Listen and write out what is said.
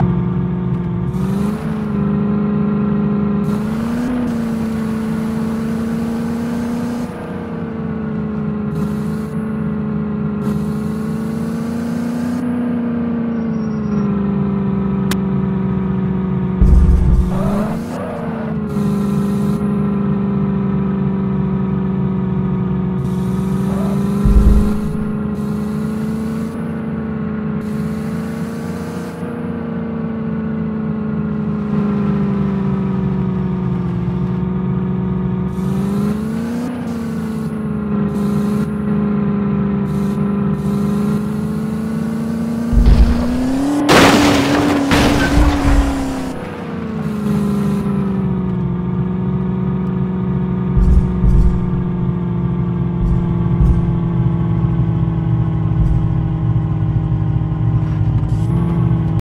you